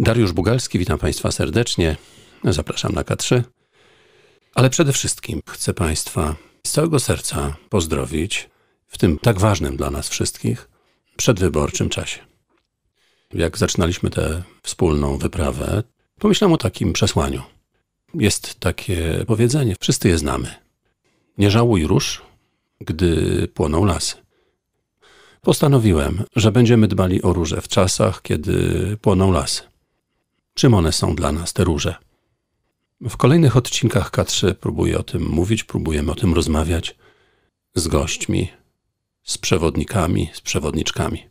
Dariusz Bugalski, witam Państwa serdecznie. Zapraszam na K3. Ale przede wszystkim chcę Państwa z całego serca pozdrowić w tym tak ważnym dla nas wszystkich przedwyborczym czasie. Jak zaczynaliśmy tę wspólną wyprawę, pomyślałem o takim przesłaniu. Jest takie powiedzenie, wszyscy je znamy. Nie żałuj róż, gdy płoną lasy. Postanowiłem, że będziemy dbali o róże w czasach, kiedy płoną lasy. Czym one są dla nas, te róże? W kolejnych odcinkach K3 próbuję o tym mówić, próbujemy o tym rozmawiać z gośćmi, z przewodnikami, z przewodniczkami.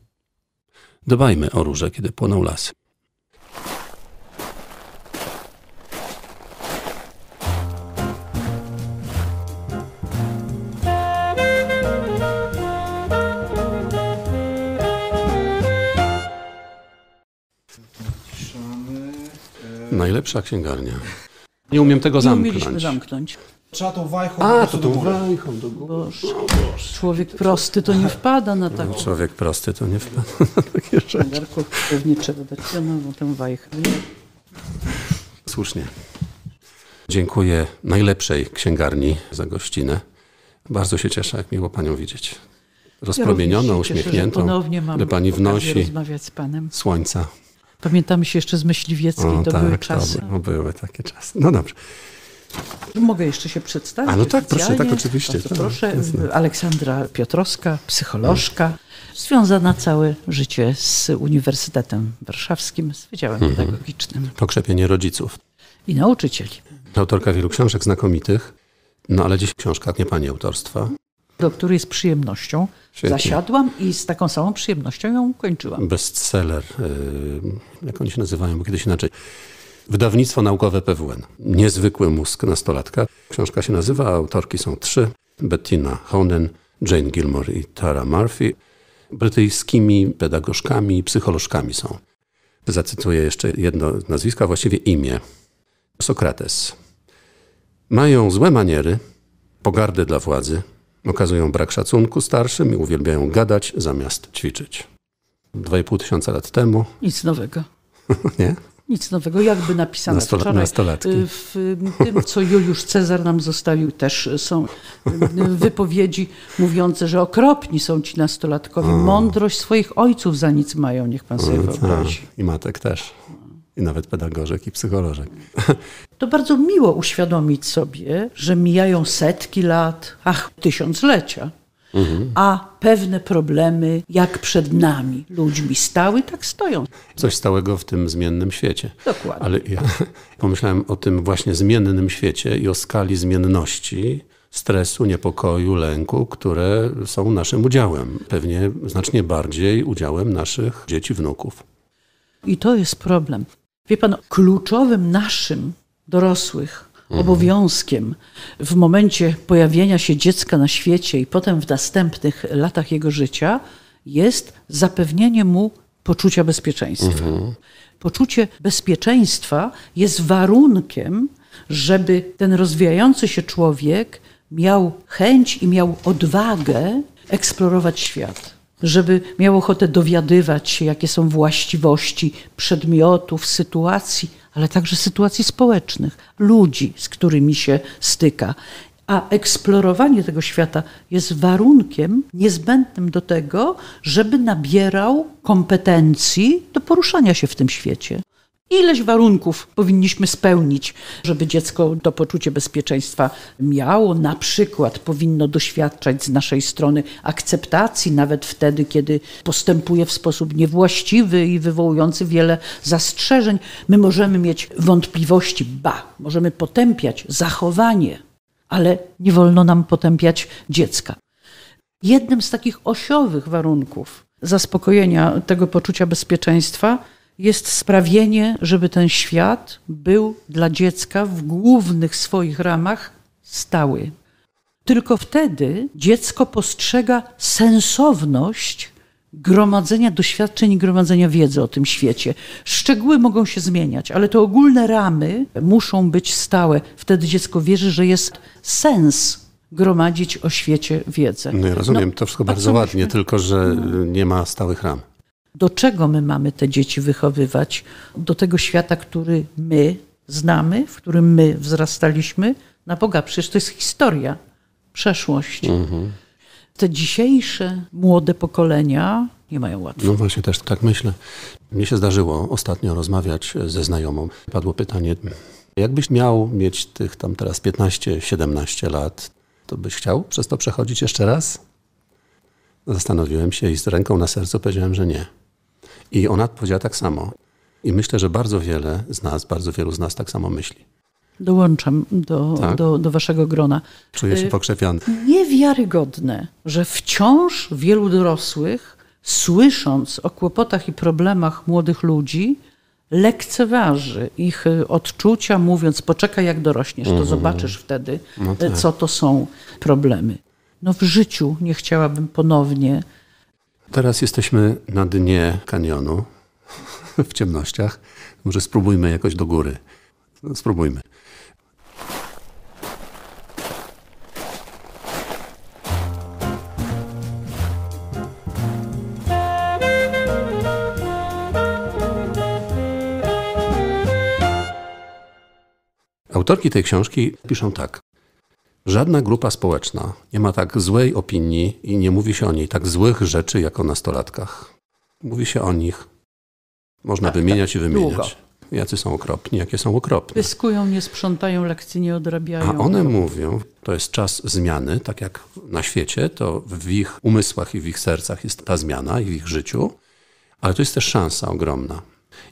Dbajmy o róże, kiedy płoną lasy. Najlepsza księgarnia. Nie umiem tego Nie zamknąć. umieliśmy zamknąć. Trzeba tą wajchą A, to góry. wajchą do góry. Boże. Człowiek prosty to nie wpada na taką Człowiek prosty to nie wpadł na takie rzeczy. księgarkę. Pewnie trzeba dać pionową tę wajchę. Słusznie. Dziękuję najlepszej księgarni za gościnę. Bardzo się cieszę, jak miło Panią widzieć. Rozpromienioną, Ja się cieszę, że uśmiechniętą. Ponownie mam Ile Pani wnosi rozmawiać z Panem. słońca. Pamiętamy się jeszcze z Myśliwieckiej, to były czasy. To, by- były takie czasy. No dobrze. Mogę jeszcze się przedstawić? A, no tak, proszę, tak, oczywiście, Bardzo tak, proszę, jasne. Aleksandra Piotrowska, psycholożka, związana całe życie z Uniwersytetem Warszawskim, z Wydziałem Mhm. Pedagogicznym Pokrzepienie rodziców. i nauczycieli. Autorka wielu książek znakomitych, no ale dziś książka nie Pani autorstwa. Do której z przyjemnością Świetnie. zasiadłam i z taką samą przyjemnością ją kończyłam. bestseller, yy, jak oni się nazywają, bo kiedyś inaczej. Wydawnictwo naukowe PWN. Niezwykły mózg nastolatka. Książka się nazywa, autorki są trzy. Bettina Honen, Jane Gilmore i Tara Murphy. Brytyjskimi pedagogzkami i psycholożkami są. Zacytuję jeszcze jedno nazwisko, a właściwie imię. Sokrates. Mają złe maniery, pogardę dla władzy, okazują brak szacunku starszym i uwielbiają gadać zamiast ćwiczyć. Dwa i pół tysiąca lat temu, Nic nowego. nie? Nic nowego, jakby napisane Nastola- wczoraj. nastolatki. y, W tym, co Juliusz Cezar nam zostawił, też są y, wypowiedzi mówiące, że okropni są ci nastolatkowie. Mądrość swoich ojców za nic mają, niech pan sobie wyobrazi. Tak, I matek też. I nawet pedagożek i psycholożek. To bardzo miło uświadomić sobie, że mijają setki lat, ach, tysiąclecia, a pewne problemy, jak przed nami, ludźmi stały, tak stoją. Coś stałego w tym zmiennym świecie. Dokładnie. Ale ja pomyślałem o tym właśnie zmiennym świecie i o skali zmienności, stresu, niepokoju, lęku, które są naszym udziałem. Pewnie znacznie bardziej udziałem naszych dzieci, wnuków. I to jest problem. Wie pan, kluczowym naszym dorosłych obowiązkiem w momencie pojawienia się dziecka na świecie i potem w następnych latach jego życia jest zapewnienie mu poczucia bezpieczeństwa. Poczucie bezpieczeństwa jest warunkiem, żeby ten rozwijający się człowiek miał chęć i miał odwagę eksplorować świat żeby miał ochotę dowiadywać się, jakie są właściwości przedmiotów, sytuacji, ale także sytuacji społecznych, ludzi, z którymi się styka. A eksplorowanie tego świata jest warunkiem niezbędnym do tego, żeby nabierał kompetencji do poruszania się w tym świecie. Ileś warunków powinniśmy spełnić, żeby dziecko to poczucie bezpieczeństwa miało. Na przykład powinno doświadczać z naszej strony akceptacji, nawet wtedy, kiedy postępuje w sposób niewłaściwy i wywołujący wiele zastrzeżeń. My możemy mieć wątpliwości, ba, możemy potępiać zachowanie, ale nie wolno nam potępiać dziecka. Jednym z takich osiowych warunków zaspokojenia tego poczucia bezpieczeństwa jest sprawienie, żeby ten świat był dla dziecka w głównych swoich ramach stały. Tylko wtedy dziecko postrzega sensowność gromadzenia doświadczeń i gromadzenia wiedzy o tym świecie. Szczegóły mogą się zmieniać, ale te ogólne ramy muszą być stałe. Wtedy dziecko wierzy, że jest sens gromadzić o świecie wiedzę. No ja rozumiem, to wszystko bardzo ładnie, myśmy- tylko że nie ma stałych ram. Do czego my mamy te dzieci wychowywać? Do tego świata, który my znamy, w którym my wzrastaliśmy? Na Boga, przecież to jest historia, przeszłość. Mhm. Te dzisiejsze młode pokolenia nie mają łatwo. No właśnie, też tak myślę. Mnie się zdarzyło ostatnio rozmawiać ze znajomą. Padło pytanie, jakbyś miał mieć tych tam teraz 15-17 lat, to byś chciał przez to przechodzić jeszcze raz? Zastanowiłem się i z ręką na sercu powiedziałem, że nie. I ona powiedziała tak samo. I myślę, że bardzo wiele z nas, bardzo wielu z nas tak samo myśli. Dołączam do, Tak? do, do waszego grona. Czuję się Y, pokrzepiony. Niewiarygodne, że wciąż wielu dorosłych, słysząc o kłopotach i problemach młodych ludzi, lekceważy ich y, odczucia, mówiąc: Poczekaj, jak dorośniesz, to zobaczysz wtedy, No y, tak. co to są problemy. No w życiu nie chciałabym ponownie Teraz jesteśmy na dnie kanionu, w ciemnościach. Może spróbujmy jakoś do góry. No, Spróbujmy. Autorki tej książki piszą tak. Żadna grupa społeczna nie ma tak złej opinii i nie mówi się o niej tak złych rzeczy jak o nastolatkach. Mówi się o nich. Można wymieniać i wymieniać. długo. Jacy są okropni, jakie są okropne. pyskują, nie sprzątają, lekcji nie odrabiają. A one mówią, to jest czas zmiany, tak jak na świecie, to w ich umysłach i w ich sercach jest ta zmiana i w ich życiu, ale to jest też szansa ogromna.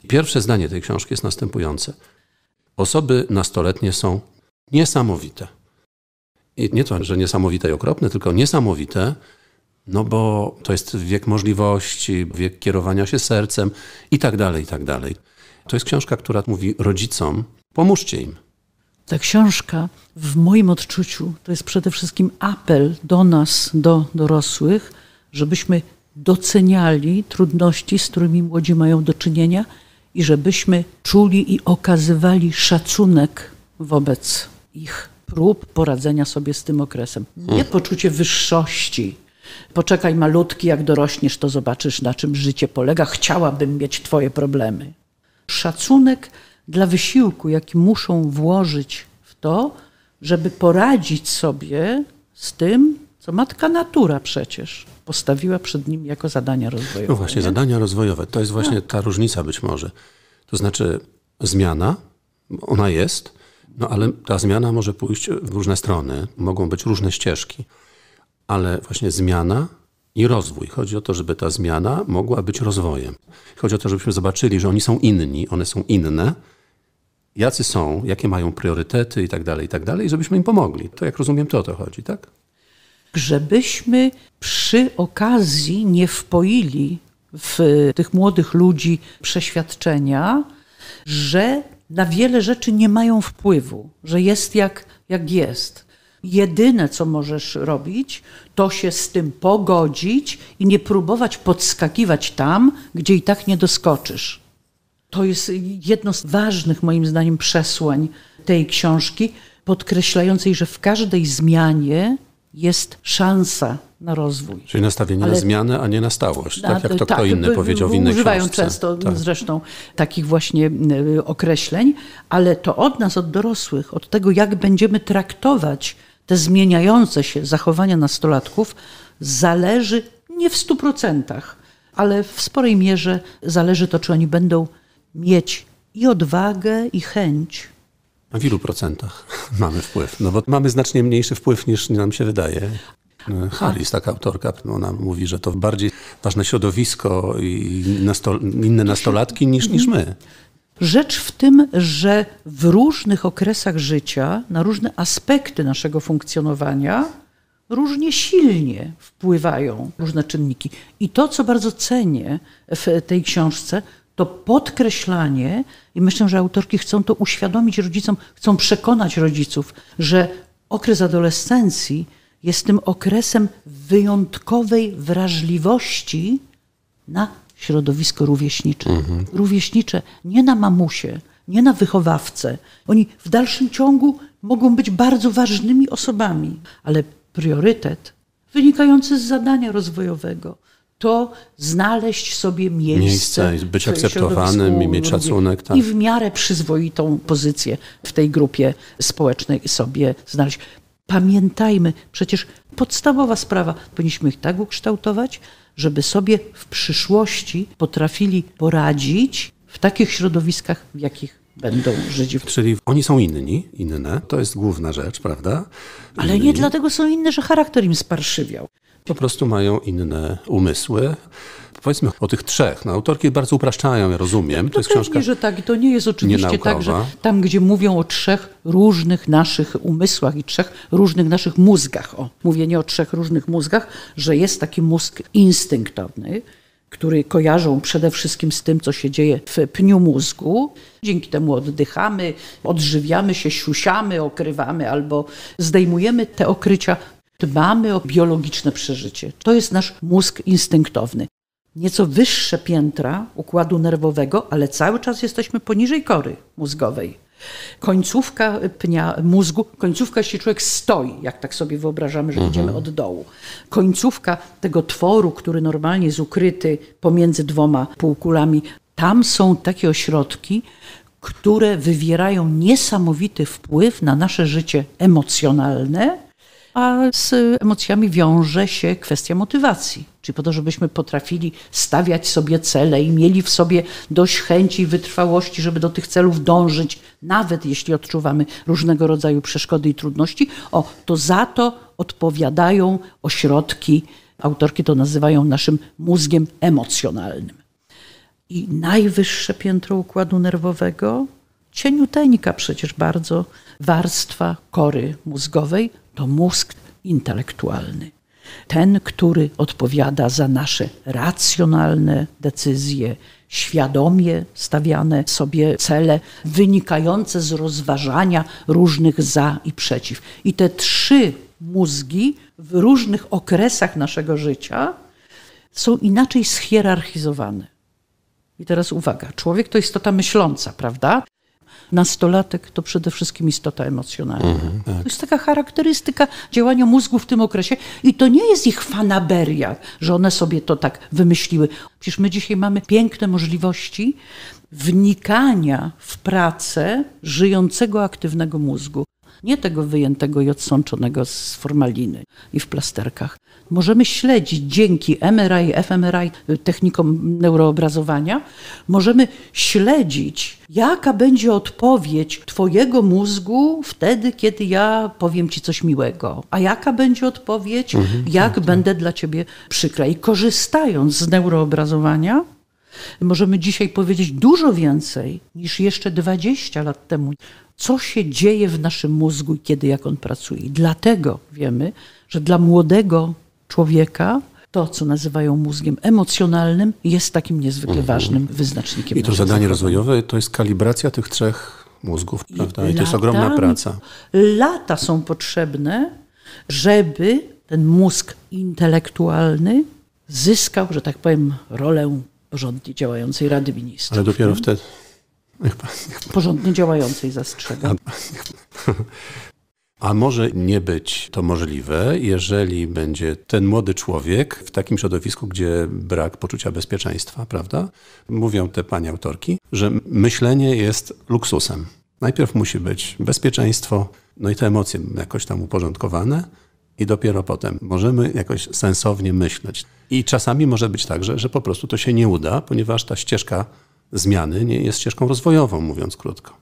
Pierwsze zdanie tej książki jest następujące. Osoby nastoletnie są niesamowite. I nie to, że niesamowite i okropne, tylko niesamowite, no bo to jest wiek możliwości, wiek kierowania się sercem i tak dalej, i tak dalej. To jest książka, która mówi rodzicom, pomóżcie im. Ta książka w moim odczuciu to jest przede wszystkim apel do nas, do dorosłych, żebyśmy doceniali trudności, z którymi młodzi mają do czynienia i żebyśmy czuli i okazywali szacunek wobec ich prób poradzenia sobie z tym okresem. Nie poczucie wyższości. Poczekaj malutki, jak dorośniesz, to zobaczysz, na czym życie polega. Chciałabym mieć twoje problemy szacunek dla wysiłku, jaki muszą włożyć w to, żeby poradzić sobie z tym, co matka natura przecież postawiła przed nim jako zadania rozwojowe. No właśnie, nie? zadania rozwojowe. To jest właśnie ta różnica być może. To znaczy zmiana, ona jest, no ale ta zmiana może pójść w różne strony, mogą być różne ścieżki, ale właśnie zmiana i rozwój. Chodzi o to, żeby ta zmiana mogła być rozwojem. Chodzi o to, żebyśmy zobaczyli, że oni są inni, one są inne, jacy są, jakie mają priorytety i tak dalej, i tak dalej, żebyśmy im pomogli. To jak rozumiem, to o to chodzi, tak? żebyśmy przy okazji nie wpoili w tych młodych ludzi przeświadczenia, że na wiele rzeczy nie mają wpływu, że jest jak, jak jest. Jedyne, co możesz robić, to się z tym pogodzić i nie próbować podskakiwać tam, gdzie i tak nie doskoczysz. To jest jedno z ważnych, moim zdaniem, przesłań tej książki, podkreślającej, że w każdej zmianie jest szansa na rozwój. Czyli nastawienie na Ale- zmianę, a nie na stałość. Tak Na- jak to kto inny powiedział w innej Używają książce. często Tak. zresztą takich właśnie y, określeń, ale to od nas, od dorosłych, od tego, jak będziemy traktować te zmieniające się zachowania nastolatków, zależy nie w stu procentach, ale w sporej mierze zależy to, czy oni będą mieć i odwagę, i chęć W ilu procentach mamy wpływ? No bo mamy znacznie mniejszy wpływ niż nam się wydaje. Harris, taka autorka, ona mówi, że to bardziej ważne środowisko i nasto, inne nastolatki niż, niż my. Rzecz w tym, że w różnych okresach życia, na różne aspekty naszego funkcjonowania, różnie silnie wpływają różne czynniki. I to, co bardzo cenię w tej książce, to podkreślanie, i myślę, że autorki chcą to uświadomić rodzicom, chcą przekonać rodziców, że okres adolescencji jest tym okresem wyjątkowej wrażliwości na środowisko rówieśnicze. Rówieśnicze nie na mamusie, nie na wychowawcę. Oni w dalszym ciągu mogą być bardzo ważnymi osobami, ale priorytet wynikający z zadania rozwojowego to znaleźć sobie miejsce. Miejsce, być akceptowanym mieć szacunek, tak. I w miarę przyzwoitą pozycję w tej grupie społecznej sobie znaleźć. Pamiętajmy, przecież podstawowa sprawa, powinniśmy ich tak ukształtować, żeby sobie w przyszłości potrafili poradzić w takich środowiskach, w jakich będą żyć. Czyli oni są inni, inne, to jest główna rzecz, prawda? Ale Inni. nie dlatego są inne, że charakter im sparszywiał. Po prostu mają inne umysły. Powiedzmy o tych trzech. No, autorki bardzo upraszczają, ja rozumiem. To jest Pewnie, książka że tak. I to nie jest oczywiście nienaukowa. tak, że tam, gdzie mówią o trzech różnych naszych umysłach i trzech różnych naszych mózgach, o, mówienie o trzech różnych mózgach, że jest taki mózg instynktowny, który kojarzą przede wszystkim z tym, co się dzieje w pniu mózgu. Dzięki temu oddychamy, odżywiamy się, siusiamy, okrywamy albo zdejmujemy te okrycia. Dbamy o biologiczne przeżycie. To jest nasz mózg instynktowny nieco wyższe piętra układu nerwowego, ale cały czas jesteśmy poniżej kory mózgowej. Końcówka pnia mózgu, końcówka, jeśli człowiek stoi, jak tak sobie wyobrażamy, że idziemy od dołu, końcówka tego tworu, który normalnie jest ukryty pomiędzy dwoma półkulami, tam są takie ośrodki, które wywierają niesamowity wpływ na nasze życie emocjonalne, a z emocjami wiąże się kwestia motywacji. Czyli po to, żebyśmy potrafili stawiać sobie cele i mieli w sobie dość chęci i wytrwałości, żeby do tych celów dążyć, nawet jeśli odczuwamy różnego rodzaju przeszkody i trudności, o, to za to odpowiadają ośrodki, autorki to nazywają naszym mózgiem emocjonalnym. I najwyższe piętro układu nerwowego, cieniuteńka przecież bardzo, warstwa kory mózgowej, to mózg intelektualny. Ten, który odpowiada za nasze racjonalne decyzje, świadomie stawiane sobie cele, wynikające z rozważania różnych za i przeciw. I te trzy mózgi w różnych okresach naszego życia są inaczej schierarchizowane. I teraz uwaga, człowiek to istota myśląca, prawda? Nastolatek to przede wszystkim istota emocjonalna. To jest taka charakterystyka działania mózgu w tym okresie i to nie jest ich fanaberia, że one sobie to tak wymyśliły. Przecież my dzisiaj mamy piękne możliwości wnikania w pracę żyjącego, aktywnego mózgu. Nie tego wyjętego i odsączonego z formaliny i w plasterkach. Możemy śledzić dzięki MRI, fMRI, technikom neuroobrazowania, możemy śledzić, jaka będzie odpowiedź Twojego mózgu wtedy, kiedy ja powiem Ci coś miłego, a jaka będzie odpowiedź, jak będę dla Ciebie przykra. I korzystając z neuroobrazowania, możemy dzisiaj powiedzieć dużo więcej niż jeszcze 20 lat temu, co się dzieje w naszym mózgu i kiedy, jak on pracuje. Dlatego wiemy, że dla młodego człowieka to, co nazywają mózgiem emocjonalnym, jest takim niezwykle ważnym wyznacznikiem. I to zadanie rozwojowe to jest kalibracja tych trzech mózgów, prawda? I to jest ogromna praca. Lata są potrzebne, żeby ten mózg intelektualny zyskał, że tak powiem, rolę porządnie działającej Rady Ministrów. Ale dopiero wtedy. Porządnie działającej, zastrzegam. A może nie być to możliwe, jeżeli będzie ten młody człowiek w takim środowisku, gdzie brak poczucia bezpieczeństwa, prawda? Mówią te panie autorki, że myślenie jest luksusem. Najpierw musi być bezpieczeństwo, no i te emocje jakoś tam uporządkowane, i dopiero potem możemy jakoś sensownie myśleć. I czasami może być tak, że, że po prostu to się nie uda, ponieważ ta ścieżka zmiany nie jest ścieżką rozwojową, mówiąc krótko.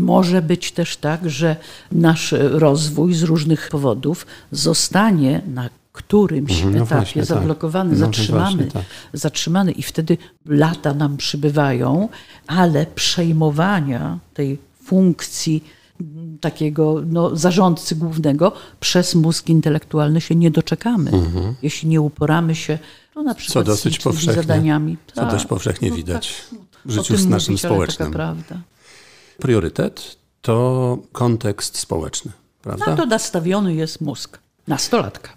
Może być też tak, że nasz rozwój z różnych powodów zostanie na którymś Mhm, no etapie właśnie, tak. zablokowany, No zatrzymany, właśnie, tak. zatrzymany i wtedy lata nam przybywają, ale przejmowania tej funkcji takiego no, zarządcy głównego przez mózg intelektualny się nie doczekamy, jeśli nie uporamy się no, na przykład Mhm. dosyć z tymi powszechnie- zadaniami. Co dość powszechnie widać w życiu tym naszym mówić, społecznym. Priorytet to kontekst społeczny, prawda? Na to nastawiony jest mózg nastolatka.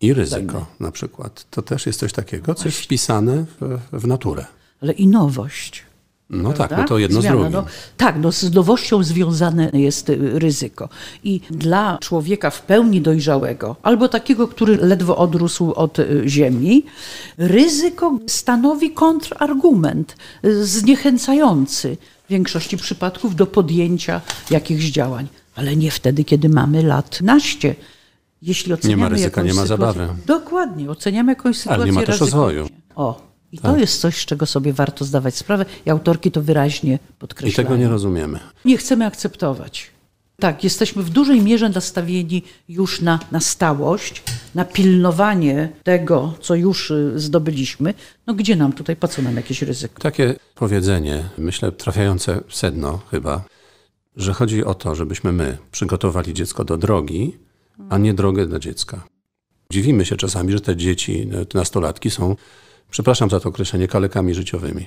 I ryzyko na przykład. To też jest coś takiego, co jest wpisane w, w naturę. Ale i nowość. No tak, prawda? no to jedno z Zmiana, drugim. No, tak, no z nowością związane jest y, ryzyko. I dla człowieka w pełni dojrzałego, albo takiego, który ledwo odrósł od y, ziemi, ryzyko stanowi kontrargument y, zniechęcający w większości przypadków do podjęcia jakichś działań. Ale nie wtedy, kiedy mamy lat naście. Jeśli oceniamy ryzyka, jakąś nie ma sytuację, zabawy. Dokładnie, oceniamy jakąś sytuację Ale nie ma też rozwoju. O, i Tak. to jest coś, z czego sobie warto zdawać sprawę i autorki to wyraźnie I podkreślają. tego nie rozumiemy. Nie chcemy akceptować. Tak, jesteśmy w dużej mierze nastawieni już na, na stałość, na pilnowanie tego, co już y, zdobyliśmy. No gdzie nam tutaj, po co nam jakieś ryzyko? Takie powiedzenie, myślę, trafiające w sedno chyba, że chodzi o to, żebyśmy my przygotowali dziecko do drogi, a nie drogę dla dziecka. Dziwimy się czasami, że te dzieci, te nastolatki są, przepraszam za to określenie, kalekami życiowymi.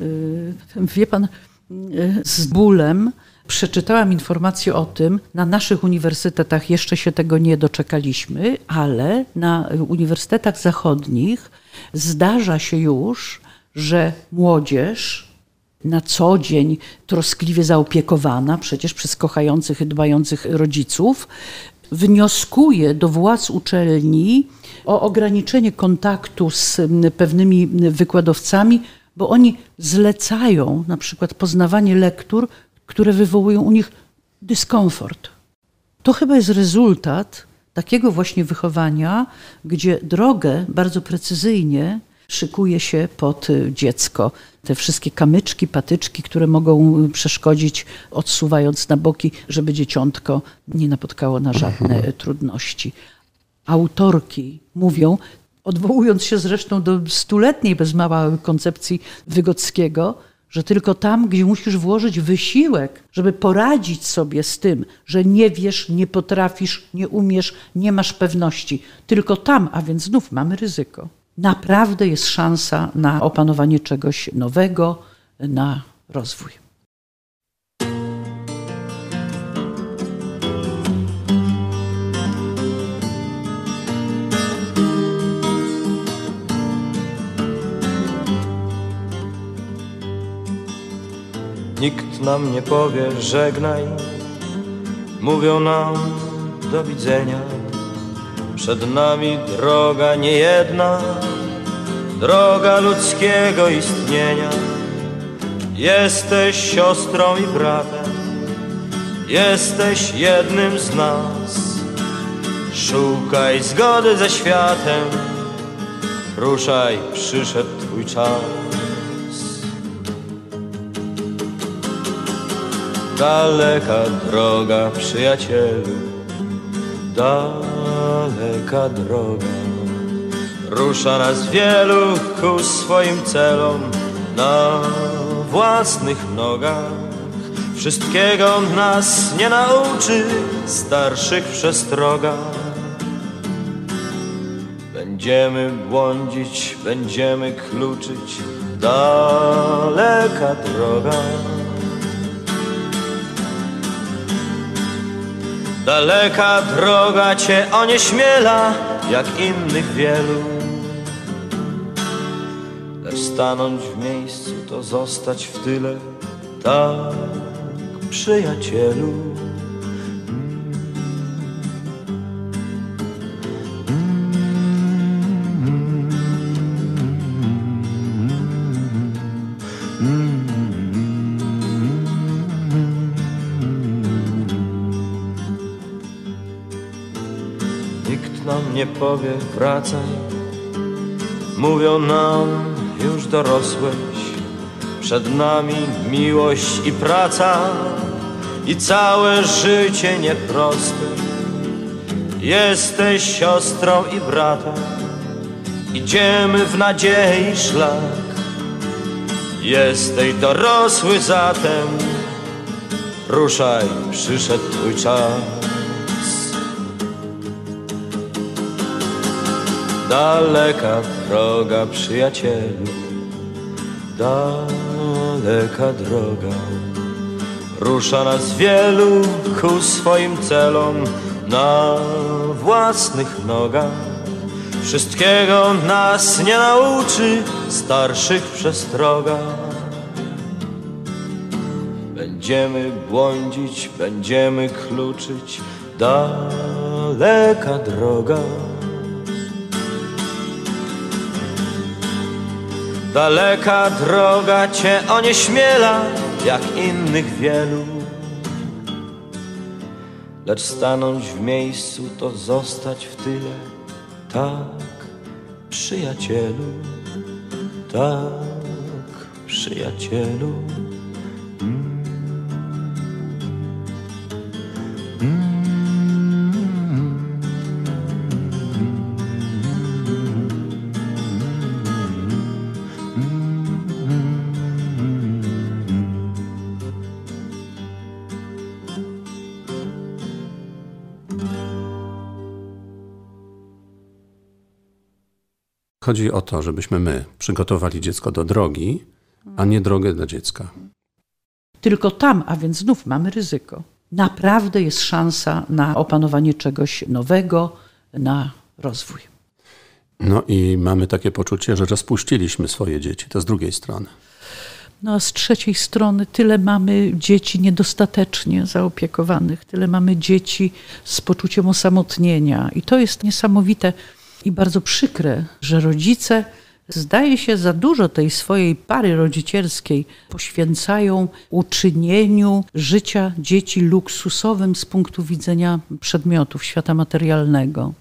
Y, Wie pan, y, z bólem przeczytałam informację o tym, na naszych uniwersytetach jeszcze się tego nie doczekaliśmy, ale na uniwersytetach zachodnich zdarza się już, że młodzież na co dzień troskliwie zaopiekowana przecież przez kochających i dbających rodziców, wnioskuje do władz uczelni o ograniczenie kontaktu z pewnymi wykładowcami, bo oni zlecają na przykład poznawanie lektur, które wywołują u nich dyskomfort. To chyba jest rezultat takiego właśnie wychowania, gdzie drogę bardzo precyzyjnie szykuje się pod y, dziecko. Te wszystkie kamyczki, patyczki, które mogą y, przeszkodzić, odsuwając na boki, żeby dzieciątko nie napotkało na żadne y, trudności. Autorki mówią, odwołując się zresztą do stuletniej bez mała koncepcji Wygockiego, że tylko tam, gdzie musisz włożyć wysiłek, żeby poradzić sobie z tym, że nie wiesz, nie potrafisz, nie umiesz, nie masz pewności, tylko tam, a więc znów mamy ryzyko. Naprawdę jest szansa na opanowanie czegoś nowego, na rozwój. Nikt nam nie powie żegnaj, mówią nam do widzenia. Przed nami droga niejedna, droga ludzkiego istnienia. Jesteś siostrą i bratem, jesteś jednym z nas. Szukaj zgody ze światem, ruszaj, przyszedł twój czas. Daleka droga, przyjacielu, daleka droga. Rusza nas wielu ku swoim celom na własnych nogach. Wszystkiego nas nie nauczy starszych przestroga. Będziemy błądzić, będziemy kluczyć, daleka droga. Daleka droga cię onieśmiela, jak innych wielu. Lecz stanąć w miejscu to zostać w tyle, tak, przyjacielu. Nie powie wracaj. Mówią nam już dorosłeś. Przed nami miłość i praca. I całe życie nieproste. Jesteś siostrą i bratem. Idziemy w nadziei szlak. Jesteś dorosły zatem. Ruszaj, przyszedł twój czas Daleka droga, przyjacielu, daleka droga. Rusza nas wielu ku swoim celom na własnych nogach. Wszystkiego nas nie nauczy starszych przestroga. Będziemy błądzić, będziemy kluczyć, daleka droga. Daleka droga cię onieśmiela, jak innych wielu. Lecz stanąć w miejscu to zostać w tyle, tak, przyjacielu, tak, przyjacielu. Chodzi o to, żebyśmy my przygotowali dziecko do drogi, a nie drogę dla dziecka. Tylko tam, a więc znów mamy ryzyko. Naprawdę jest szansa na opanowanie czegoś nowego, na rozwój. No i mamy takie poczucie, że rozpuściliśmy swoje dzieci. To z drugiej strony. No a z trzeciej strony tyle mamy dzieci niedostatecznie zaopiekowanych, tyle mamy dzieci z poczuciem osamotnienia. I to jest niesamowite i bardzo przykre, że rodzice zdaje się za dużo tej swojej pary rodzicielskiej poświęcają uczynieniu życia dzieci luksusowym z punktu widzenia przedmiotów świata materialnego,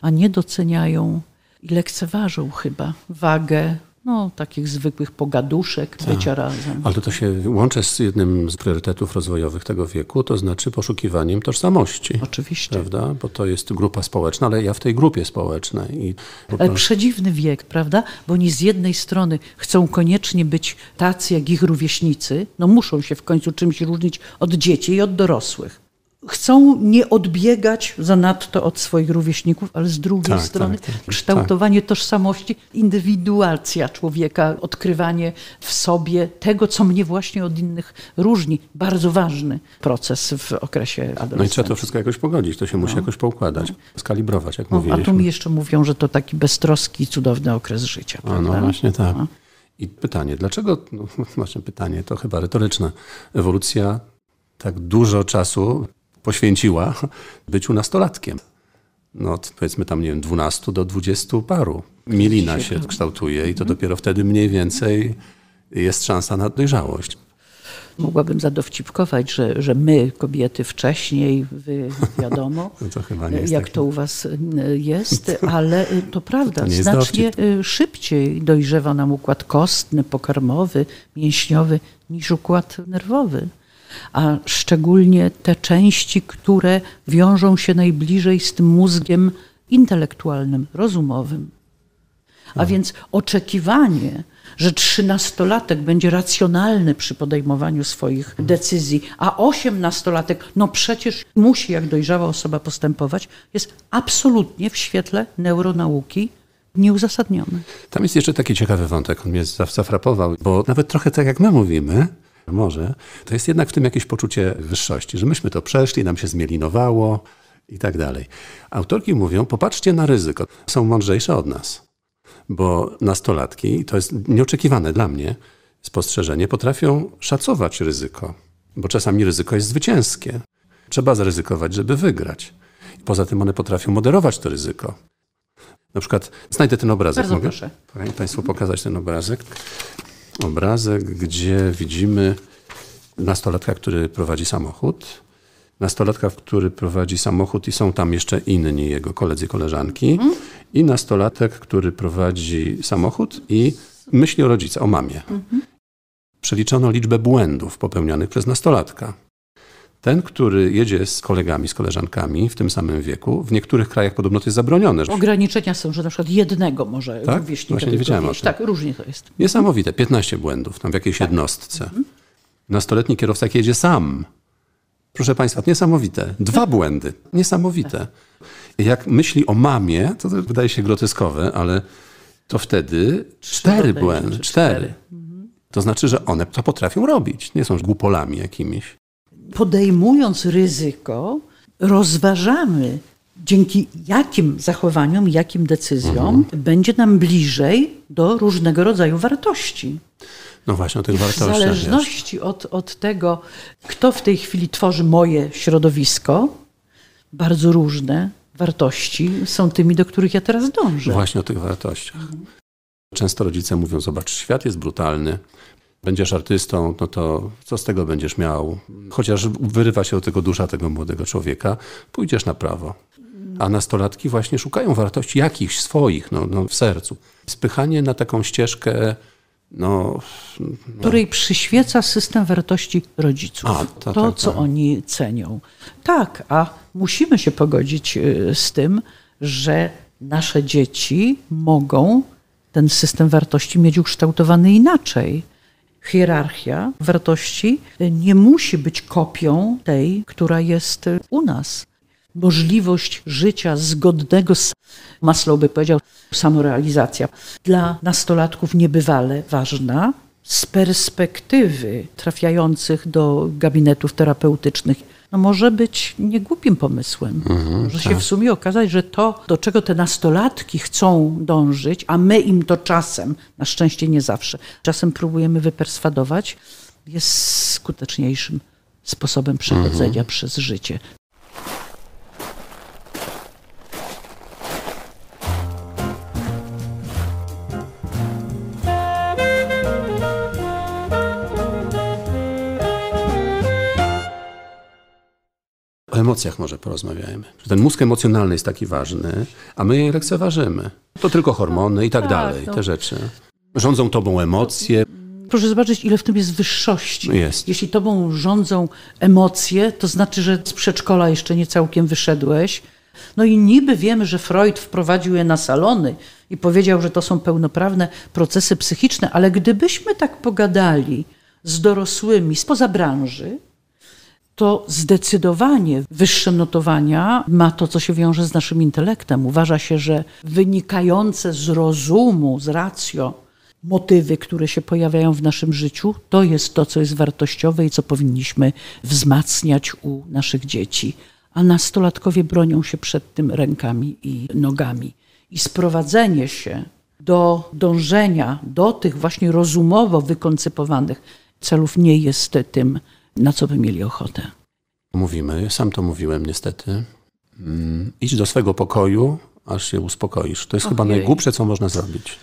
a nie doceniają i lekceważą chyba wagę no, takich zwykłych pogaduszek, bycia razem. Ale to się łączy z jednym z priorytetów rozwojowych tego wieku, to znaczy poszukiwaniem tożsamości. Oczywiście. Prawda? Bo to jest grupa społeczna, ale ja w tej grupie społecznej. I Ale przedziwny wiek, prawda? Bo oni z jednej strony chcą koniecznie być tacy jak ich rówieśnicy, no muszą się w końcu czymś różnić od dzieci i od dorosłych. Chcą nie odbiegać zanadto od swoich rówieśników, ale z drugiej Tak, strony tak, tak, tak, kształtowanie tożsamości, indywiduacja człowieka, odkrywanie w sobie tego, co mnie właśnie od innych różni. Bardzo ważny proces w okresie adolescencji. No i trzeba to wszystko jakoś pogodzić, to się musi jakoś poukładać, skalibrować, jak No, a tu mówiliśmy. mi jeszcze mówią, że to taki beztroski, cudowny okres życia. A no właśnie tak. I pytanie, dlaczego, no, właśnie pytanie, to chyba retoryczne, ewolucja tak dużo czasu poświęciła byciu nastolatkiem? No od, powiedzmy tam, nie wiem, 12 do 20 paru. Mielina się kształtuje i to dopiero wtedy mniej więcej jest szansa na dojrzałość. Mogłabym zadowcipkować, że, że my, kobiety, wcześniej, wy wiadomo, No to jak takie. to u was y, jest, ale y, to prawda, To znacznie dowcip. y, szybciej dojrzewa nam układ kostny, pokarmowy, mięśniowy niż układ nerwowy. A szczególnie te części, które wiążą się najbliżej z tym mózgiem intelektualnym, rozumowym. A więc oczekiwanie, że trzynastolatek będzie racjonalny przy podejmowaniu swoich decyzji, a osiemnastolatek, no przecież musi jak dojrzała osoba postępować, jest absolutnie w świetle neuronauki nieuzasadnione. Tam jest jeszcze taki ciekawy wątek, on mnie zaf- zafrapował, bo nawet trochę tak jak my mówimy, może, to jest jednak w tym jakieś poczucie wyższości, że myśmy to przeszli, nam się zmielinowało i tak dalej. Autorki mówią, popatrzcie na ryzyko, są mądrzejsze od nas, bo nastolatki, to jest nieoczekiwane dla mnie spostrzeżenie, potrafią szacować ryzyko, bo czasami ryzyko jest zwycięskie. Trzeba zaryzykować, żeby wygrać. Poza tym one potrafią moderować to ryzyko. Na przykład znajdę ten obrazek. Bardzo Mogę proszę. Państwu pokazać ten obrazek? Obrazek, gdzie widzimy nastolatka, który prowadzi samochód. Nastolatka, który prowadzi samochód i są tam jeszcze inni jego koledzy i koleżanki. I nastolatek, który prowadzi samochód i myśli o rodzica, o mamie. Przeliczono liczbę błędów popełnianych przez nastolatka. Ten, który jedzie z kolegami, z koleżankami w tym samym wieku, w niektórych krajach podobno to jest zabronione. Ograniczenia są, że na przykład jednego może Tak? rówieśnika Właśnie nie wiedziałem o tym. Tak, różnie to jest. Niesamowite, 15 błędów tam w jakiejś jednostce. Nastoletni kierowca jedzie sam. Proszę Państwa, niesamowite. Dwa błędy. Niesamowite. Jak myśli o mamie, to, to wydaje się groteskowe, ale to wtedy cztery błędy. czy Cztery. To znaczy, że one to potrafią robić. Nie są głupolami jakimiś. Podejmując ryzyko, rozważamy, dzięki jakim zachowaniom, jakim decyzjom będzie nam bliżej do różnego rodzaju wartości. No właśnie, o tych w wartościach. wiesz. zależności od, od tego, kto w tej chwili tworzy moje środowisko, bardzo różne wartości są tymi, do których ja teraz dążę. Właśnie o tych wartościach. Często rodzice mówią, zobacz, świat jest brutalny, będziesz artystą, no to co z tego będziesz miał? Chociaż wyrywa się od tego dusza tego młodego człowieka, pójdziesz na prawo. A nastolatki właśnie szukają wartości jakichś swoich no, no, w sercu. Spychanie na taką ścieżkę, no, której przyświeca system wartości rodziców. A, to- to, co oni cenią. Tak, a musimy się pogodzić y, z tym, że nasze dzieci mogą ten system wartości mieć ukształtowany inaczej. Hierarchia wartości nie musi być kopią tej, która jest u nas. Możliwość życia zgodnego z, Maslow by powiedział, samorealizacja. Dla nastolatków niebywale ważna z perspektywy trafiających do gabinetów terapeutycznych. No może być niegłupim pomysłem. może się w sumie okazać, że to, do czego te nastolatki chcą dążyć, a my im to czasem, na szczęście nie zawsze, czasem próbujemy wyperswadować, jest skuteczniejszym sposobem przechodzenia przez życie. Emocjach może porozmawiajmy. Ten mózg emocjonalny jest taki ważny, a my je lekceważymy. To tylko hormony i tak, tak, dalej, no. te rzeczy. Rządzą tobą emocje. Proszę zobaczyć, ile w tym jest wyższości. Jest. Jeśli tobą rządzą emocje, to znaczy, że z przedszkola jeszcze nie całkiem wyszedłeś. No i niby wiemy, że Freud wprowadził je na salony i powiedział, że to są pełnoprawne procesy psychiczne, ale gdybyśmy tak pogadali z dorosłymi spoza branży, to zdecydowanie wyższe notowania ma to, co się wiąże z naszym intelektem. Uważa się, że wynikające z rozumu, z ratio, motywy, które się pojawiają w naszym życiu, to jest to, co jest wartościowe i co powinniśmy wzmacniać u naszych dzieci. A nastolatkowie bronią się przed tym rękami i nogami. I sprowadzenie się do dążenia do tych właśnie rozumowo wykoncypowanych celów nie jest tym, na co by mieli ochotę. Mówimy, sam to mówiłem niestety. Mm, idź do swego pokoju, aż się uspokoisz. To jest chyba Ojej. najgłupsze, co można zrobić.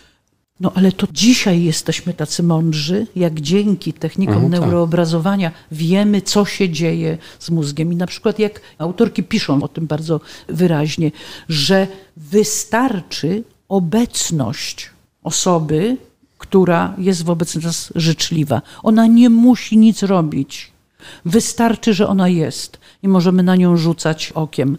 No ale to dzisiaj jesteśmy tacy mądrzy, jak dzięki technikom Mhm, tak. neuroobrazowania wiemy, co się dzieje z mózgiem. I na przykład jak autorki piszą o tym bardzo wyraźnie, że wystarczy obecność osoby, która jest wobec nas życzliwa. Ona nie musi nic robić. Wystarczy, że ona jest i możemy na nią rzucać okiem.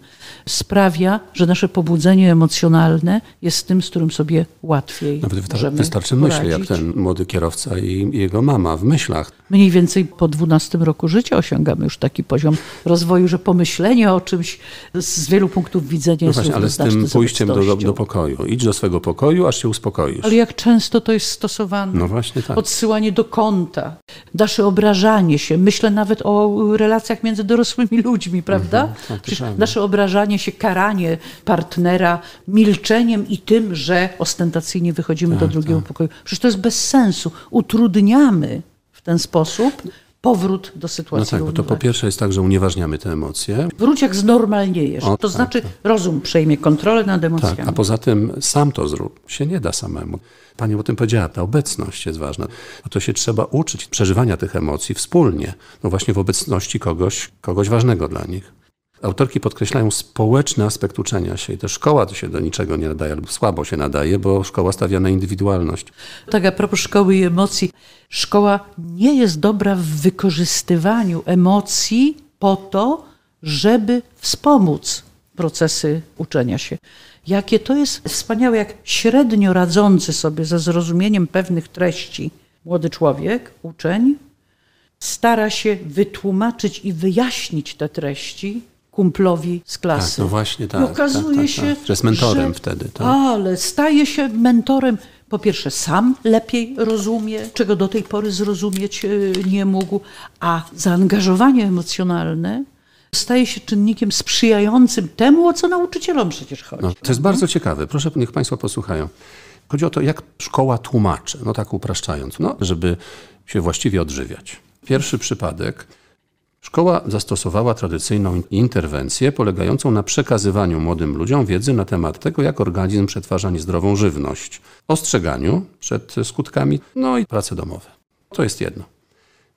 Sprawia, że nasze pobudzenie emocjonalne jest tym, z którym sobie łatwiej Nawet wysta- możemy wystarczy myśleć, jak ten młody kierowca i jego mama w myślach. Mniej więcej po 12 roku życia osiągamy już taki poziom rozwoju, że pomyślenie o czymś z wielu punktów widzenia No jest właśnie, ale z tym pójściem do, do, pokoju. Idź do swego pokoju, aż się uspokoisz. Ale jak często to jest stosowane? No właśnie tak. Odsyłanie do kąta, nasze obrażanie się. Myślę nawet o relacjach między dorosłymi ludźmi, prawda? tak, to Przecież prawda. nasze obrażanie się, karanie partnera milczeniem i tym, że ostentacyjnie wychodzimy do drugiego pokoju. Przecież to jest bez sensu. Utrudniamy w ten sposób powrót do No sytuacji tak, bo to po pierwsze jest tak, że unieważniamy te emocje. Wróć jak znormalniejesz. O, to tak, znaczy rozum przejmie kontrolę nad emocjami. Tak, a poza tym sam to zrób. Się nie da samemu. Pani o tym powiedziała, ta obecność jest ważna. No to się trzeba uczyć przeżywania tych emocji wspólnie. No właśnie w obecności kogoś, kogoś ważnego dla nich. Autorki podkreślają społeczny aspekt uczenia się i to szkoła to się do niczego nie nadaje, albo słabo się nadaje, bo szkoła stawia na indywidualność. Tak, a propos szkoły i emocji. Szkoła nie jest dobra w wykorzystywaniu emocji po to, żeby wspomóc procesy uczenia się. Jakie to jest wspaniałe, jak średnio radzący sobie ze zrozumieniem pewnych treści młody człowiek, uczeń, stara się wytłumaczyć i wyjaśnić te treści kumplowi z Tak, klasy. no właśnie tak. I okazuje tak, tak, się, tak. Że jest mentorem że- wtedy. Tak. Ale staje się mentorem. Po pierwsze, sam lepiej rozumie, czego do tej pory zrozumieć y, nie mógł, a zaangażowanie emocjonalne staje się czynnikiem sprzyjającym temu, o co nauczycielom przecież chodzi. No, to jest bardzo ciekawe. Proszę, niech Państwo posłuchają. Chodzi o to, jak szkoła tłumaczy, no tak upraszczając, no, żeby się właściwie odżywiać. Pierwszy przypadek. Szkoła zastosowała tradycyjną interwencję polegającą na przekazywaniu młodym ludziom wiedzy na temat tego, jak organizm przetwarza niezdrową żywność, ostrzeganiu przed skutkami, no i prace domowe. To jest jedno.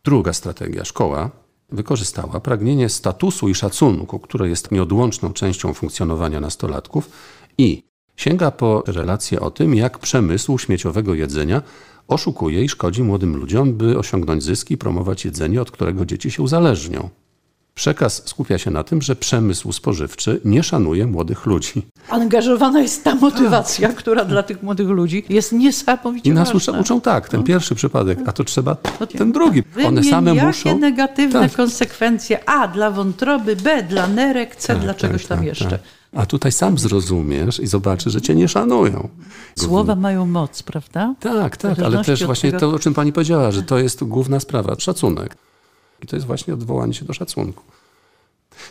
Druga strategia. Szkoła wykorzystała pragnienie statusu i szacunku, które jest nieodłączną częścią funkcjonowania nastolatków i sięga po relacje o tym, jak przemysł śmieciowego jedzenia oszukuje i szkodzi młodym ludziom, by osiągnąć zyski i promować jedzenie, od którego dzieci się uzależnią. Przekaz skupia się na tym, że przemysł spożywczy nie szanuje młodych ludzi. Angażowana jest ta motywacja, która dla tych młodych ludzi jest niesamowicie I nas ważna. uczą, tak, ten pierwszy przypadek, a to trzeba No ten drugi. One same muszą. Negatywne Tak. konsekwencje? A dla wątroby, B dla nerek, C Tak, dla czegoś tak, tam tak, jeszcze. A tutaj sam zrozumiesz i zobaczysz, że cię nie szanują. Słowa mają moc, prawda? Tak, tak, ale też właśnie tego- to, o czym pani powiedziała, że to jest główna sprawa, szacunek. I to jest właśnie odwołanie się do szacunku.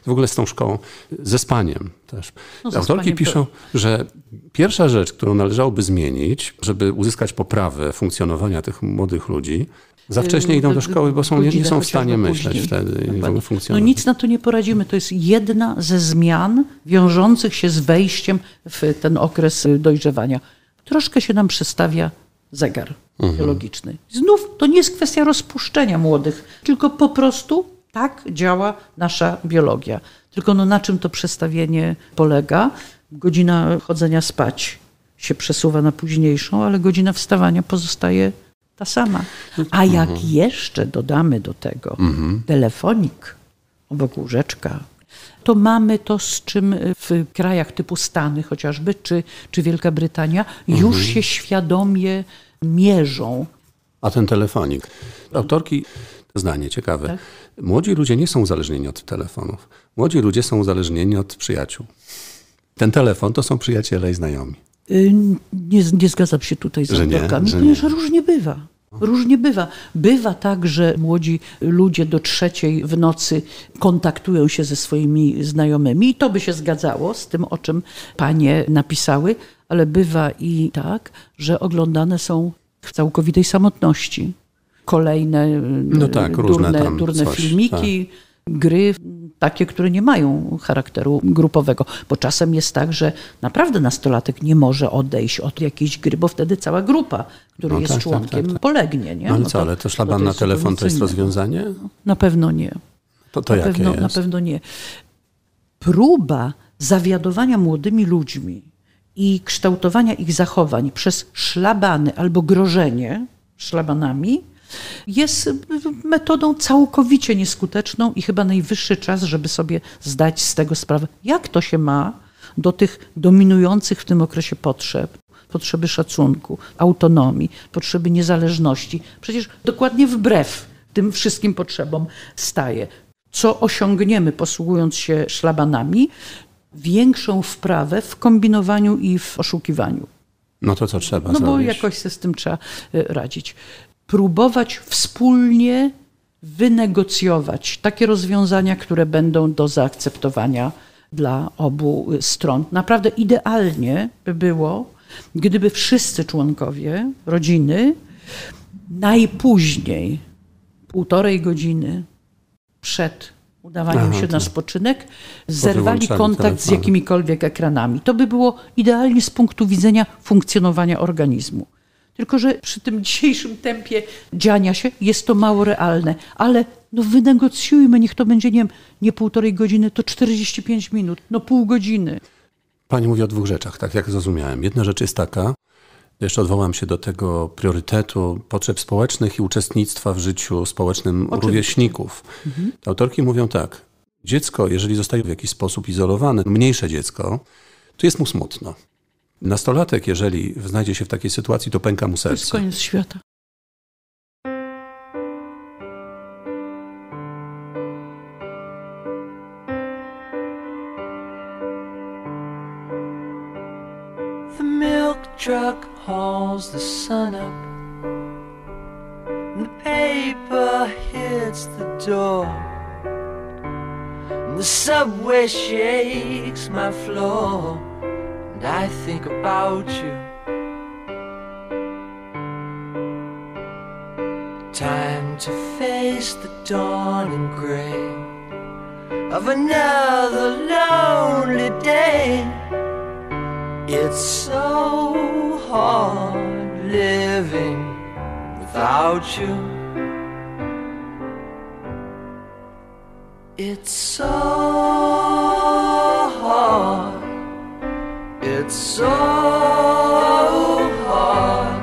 W ogóle z tą szkołą, ze spaniem też. No, ze Autorki spaniem to- piszą, że pierwsza rzecz, którą należałoby zmienić, żeby uzyskać poprawę funkcjonowania tych młodych ludzi, za wcześnie idą do szkoły, bo są, nie, nie są w stanie myśleć później. wtedy Dokładnie. No nic na to nie poradzimy. To jest jedna ze zmian wiążących się z wejściem w ten okres dojrzewania. Troszkę się nam przestawia zegar Mhm. biologiczny. Znów to nie jest kwestia rozpuszczenia młodych, tylko po prostu tak działa nasza biologia. Tylko no na czym to przestawienie polega? Godzina chodzenia spać się przesuwa na późniejszą, ale godzina wstawania pozostaje ta sama. A jak Mhm. jeszcze dodamy do tego telefonik obok łóżeczka, to mamy to, z czym w krajach typu Stany chociażby, czy, czy Wielka Brytania już Mhm. się świadomie mierzą. A ten telefonik. Autorki, zdanie ciekawe. Tak. Młodzi ludzie nie są uzależnieni od telefonów. Młodzi ludzie są uzależnieni od przyjaciół. Ten telefon to są przyjaciele i znajomi. Y, Nie, nie zgadzam się tutaj z Że autorkami, ponieważ nie. różnie bywa. Różnie bywa. Bywa tak, że młodzi ludzie do trzeciej w nocy kontaktują się ze swoimi znajomymi i to by się zgadzało z tym, o czym panie napisały, ale bywa i tak, że oglądane są w całkowitej samotności. Kolejne No tak, y, różne durne, durne coś, tak. Gry takie, które nie mają charakteru grupowego. Bo czasem jest tak, że naprawdę nastolatek nie może odejść od jakiejś gry, bo wtedy cała grupa, który No jest tak, tak, członkiem, tak, tak. polegnie. Nie? No No co, ale to szlaban no na jest telefon to jest rozwiązanie? Na pewno nie. To, to na, jakie pewno, jest? na pewno nie. Próba zawiadowania młodymi ludźmi i kształtowania ich zachowań przez szlabany albo grożenie szlabanami jest metodą całkowicie nieskuteczną i chyba najwyższy czas, żeby sobie zdać z tego sprawę, jak to się ma do tych dominujących w tym okresie potrzeb. Potrzeby szacunku, autonomii, potrzeby niezależności. Przecież dokładnie wbrew tym wszystkim potrzebom staje. Co osiągniemy posługując się szlabanami? Większą wprawę w kombinowaniu i w oszukiwaniu. No to co trzeba No bo zrobić? jakoś się z tym trzeba y, radzić. Próbować wspólnie wynegocjować takie rozwiązania, które będą do zaakceptowania dla obu stron. Naprawdę idealnie by było, gdyby wszyscy członkowie rodziny najpóźniej półtorej godziny przed udawaniem Aha, się na to- spoczynek zerwali kontakt z jakimikolwiek ekranami. To by było idealnie z punktu widzenia funkcjonowania organizmu. Tylko, że przy tym dzisiejszym tempie dziania się jest to mało realne, ale no wynegocjujmy, niech to będzie, nie wiem, nie półtorej godziny, to 45 minut, no pół godziny. Pani mówi o dwóch rzeczach, tak jak zrozumiałem. Jedna rzecz jest taka, jeszcze odwołam się do tego priorytetu potrzeb społecznych i uczestnictwa w życiu społecznym rówieśników. Te autorki mówią tak, dziecko, jeżeli zostaje w jakiś sposób izolowane, mniejsze dziecko, to jest mu smutno. Nastolatek, jeżeli znajdzie się w takiej sytuacji, to pęka mu To jest serce. koniec świata. The milk truck hauls the sun up, and the paper hits the door. And the subway shakes my floor, and I think about you. Time to face the dawning gray of another lonely day. It's so hard living without you. It's so hard it's so hard.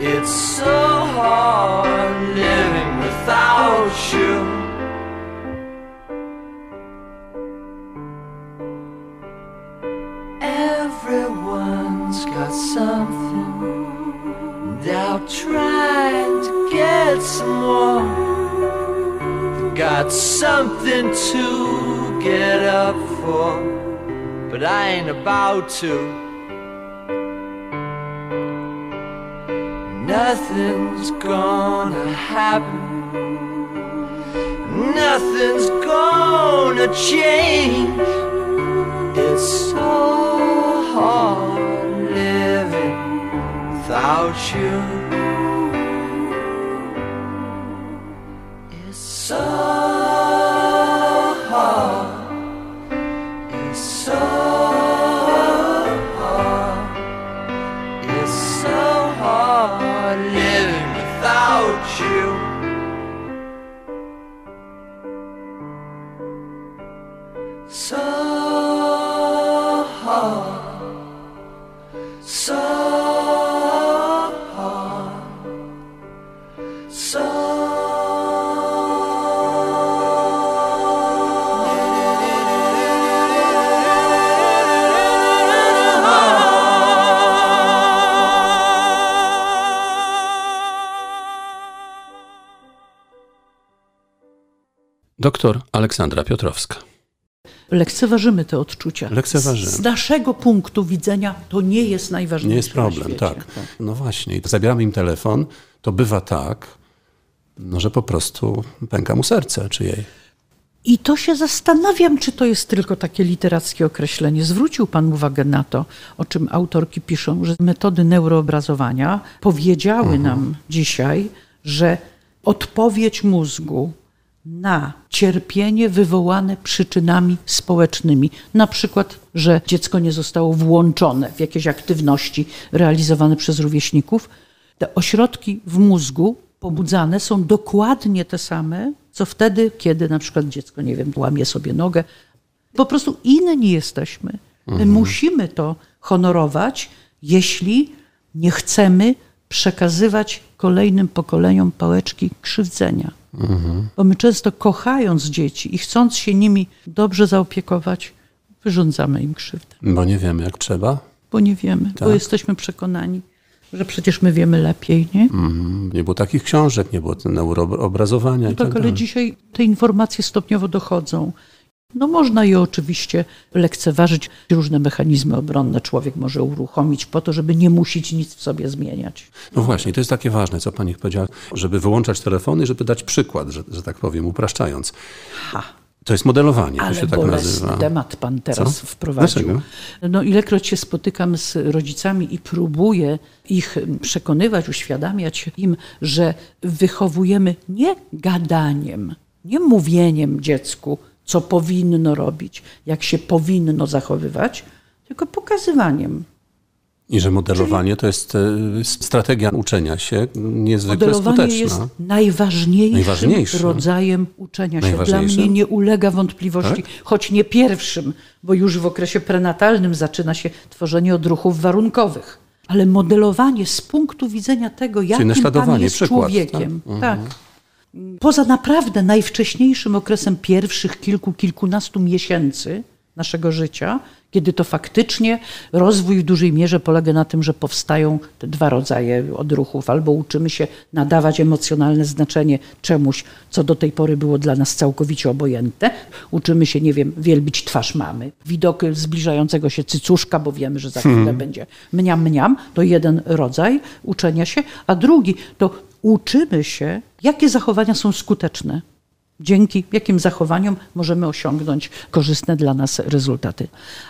It's so hard living without you. Everyone's got something. They're trying to get some more. Got something to get up for, but I ain't about to. Nothing's gonna happen. Nothing's gonna change. It's so hard living without you. Doktor Aleksandra Piotrowska. Lekceważymy te odczucia. Lekceważymy. Z, naszego punktu widzenia to nie jest najważniejsze. Nie jest problem, świecie. tak. No właśnie, zabieramy im telefon, to bywa tak, no, że po prostu pęka mu serce czy jej. I to się zastanawiam, czy to jest tylko takie literackie określenie. Zwrócił Pan uwagę na to, o czym autorki piszą, że metody neuroobrazowania powiedziały nam dzisiaj, że odpowiedź mózgu na cierpienie wywołane przyczynami społecznymi, na przykład, że dziecko nie zostało włączone w jakieś aktywności realizowane przez rówieśników, te ośrodki w mózgu pobudzane są dokładnie te same, co wtedy, kiedy na przykład dziecko, nie wiem, łamie sobie nogę. Po prostu inni jesteśmy. My musimy to honorować, jeśli nie chcemy przekazywać kolejnym pokoleniom pałeczki krzywdzenia. Bo my często kochając dzieci i chcąc się nimi dobrze zaopiekować, wyrządzamy im krzywdę, Bo nie wiemy jak trzeba. bo nie wiemy, Tak. bo jesteśmy przekonani, że przecież my wiemy lepiej, nie? Mhm. Nie było takich książek, nie było neuroobrazowania i tak, Tak, ale dzisiaj te informacje stopniowo dochodzą. No można je oczywiście lekceważyć. Różne mechanizmy obronne człowiek może uruchomić po to, żeby nie musieć nic w sobie zmieniać. No właśnie, to jest takie ważne, co pani powiedziała, żeby wyłączać telefony, żeby dać przykład, że, że tak powiem, upraszczając. Ha, To jest modelowanie, to ale się tak nazywa. temat pan teraz Co? wprowadził. Dlaczego? No ilekroć się spotykam z rodzicami i próbuję ich przekonywać, uświadamiać im, że wychowujemy nie gadaniem, nie mówieniem dziecku, co powinno robić, jak się powinno zachowywać, tylko pokazywaniem. I że modelowanie to jest e, strategia uczenia się niezwykle Modelowanie skuteczna. jest najważniejszym, Najważniejszym. rodzajem uczenia się. Dla mnie nie ulega wątpliwości, Tak? choć nie pierwszym, bo już w okresie prenatalnym zaczyna się tworzenie odruchów warunkowych. Ale modelowanie z punktu widzenia tego, jakim pan jest przykład, człowiekiem. tak? Tak. Poza naprawdę najwcześniejszym okresem pierwszych kilku, kilkunastu miesięcy naszego życia, kiedy to faktycznie rozwój w dużej mierze polega na tym, że powstają te dwa rodzaje odruchów. Albo uczymy się nadawać emocjonalne znaczenie czemuś, co do tej pory było dla nas całkowicie obojętne. Uczymy się, nie wiem, wielbić twarz mamy. Widok zbliżającego się cycuszka, bo wiemy, że za chwilę będzie mniam, mniam. To jeden rodzaj uczenia się. A drugi to uczymy się, jakie zachowania są skuteczne dzięki jakim zachowaniom możemy osiągnąć korzystne dla nas rezultaty.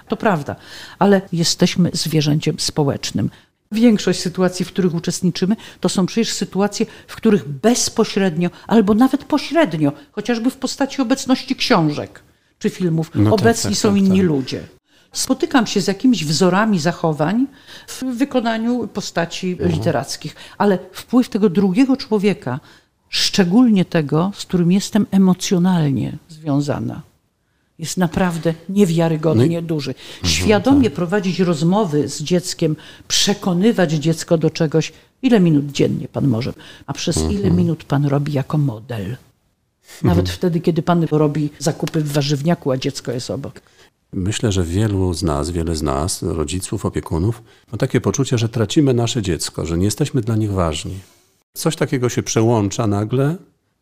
To prawda, ale jesteśmy zwierzęciem społecznym. Większość sytuacji, w których uczestniczymy, to są przecież sytuacje, w których bezpośrednio albo nawet pośrednio, chociażby w postaci obecności książek czy filmów, No tak, obecni tak, są tak, inni tak. ludzie. Spotykam się z jakimiś wzorami zachowań w wykonaniu postaci Mhm. literackich, ale wpływ tego drugiego człowieka, szczególnie tego, z którym jestem emocjonalnie związana, jest naprawdę niewiarygodnie No duży. Mhm, Świadomie tak. prowadzić rozmowy z dzieckiem, przekonywać dziecko do czegoś, ile minut dziennie pan może, a przez ile Mhm. minut pan robi jako model. Nawet wtedy, kiedy pan robi zakupy w warzywniaku, a dziecko jest obok. Myślę, że wielu z nas, wiele z nas, rodziców, opiekunów, ma takie poczucie, że tracimy nasze dziecko, że nie jesteśmy dla nich ważni. Coś takiego się przełącza nagle,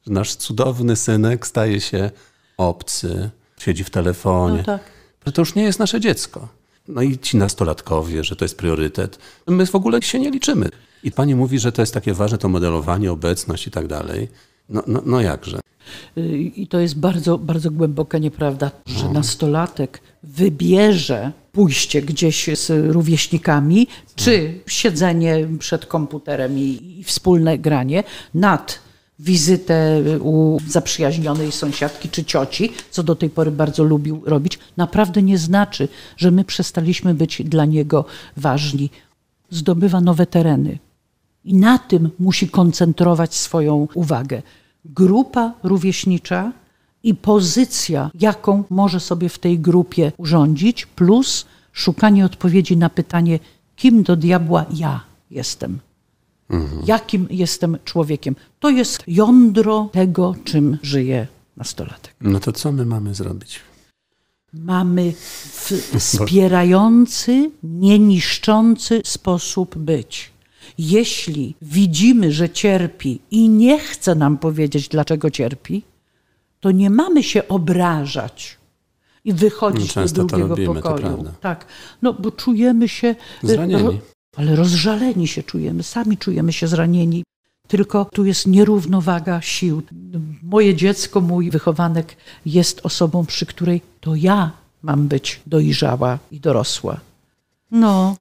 że nasz cudowny synek staje się obcy, siedzi w telefonie. No tak. Że to już nie jest nasze dziecko. No i ci nastolatkowie, że to jest priorytet. My w ogóle się nie liczymy. I pani mówi, że to jest takie ważne, to modelowanie, obecność i tak dalej. No, no, no jakże? Y, I to jest bardzo, bardzo głęboka nieprawda, że nastolatek wybierze pójście gdzieś z rówieśnikami, czy siedzenie przed komputerem i, i wspólne granie nad wizytę u zaprzyjaźnionej sąsiadki czy cioci, co do tej pory bardzo lubił robić, naprawdę nie znaczy, że my przestaliśmy być dla niego ważni. Zdobywa nowe tereny. I na tym musi koncentrować swoją uwagę. Grupa rówieśnicza i pozycja, jaką może sobie w tej grupie urządzić, plus szukanie odpowiedzi na pytanie, kim do diabła ja jestem. Jakim jestem człowiekiem. To jest jądro tego, czym żyje nastolatek. No to co my mamy zrobić? Mamy wspierający, nieniszczący sposób być. Jeśli widzimy, że cierpi i nie chce nam powiedzieć, dlaczego cierpi, to nie mamy się obrażać i wychodzić Często do drugiego robimy, pokoju. Tak, no bo czujemy się y, Zranieni. ale rozżaleni się czujemy, sami czujemy się zranieni. Tylko tu jest nierównowaga sił. Moje dziecko, mój wychowanek jest osobą, przy której to ja mam być dojrzała i dorosła. No.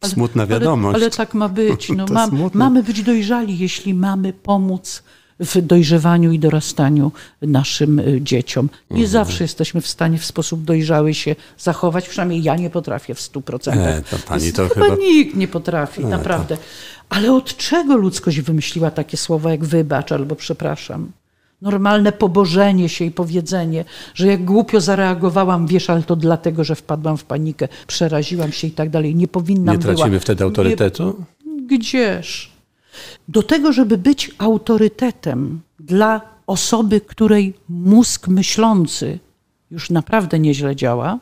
Ale- Smutna wiadomość. Ale, ale tak ma być. No, To mam, mamy być dojrzali, jeśli mamy pomóc w dojrzewaniu i dorastaniu naszym y, dzieciom. Nie Mhm. zawsze jesteśmy w stanie w sposób dojrzały się zachować, przynajmniej ja nie potrafię w stu procentach. To pani to chyba, chyba- nikt nie potrafi, to- naprawdę. Ale od czego ludzkość wymyśliła takie słowa jak wybacz albo przepraszam? Normalne pobożenie się i powiedzenie, że jak głupio zareagowałam, wiesz, ale to dlatego, że wpadłam w panikę, przeraziłam się i tak dalej. Nie powinnam Nie tracimy była. wtedy autorytetu? Nie, gdzież? Do tego, żeby być autorytetem dla osoby, której mózg myślący już naprawdę nieźle działa,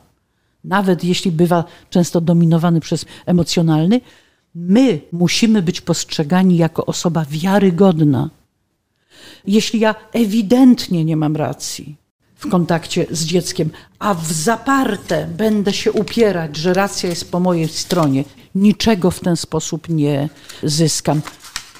nawet jeśli bywa często dominowany przez emocjonalny, my musimy być postrzegani jako osoba wiarygodna. Jeśli ja ewidentnie nie mam racji w kontakcie z dzieckiem, a w zaparte będę się upierać, że racja jest po mojej stronie, niczego w ten sposób nie zyskam.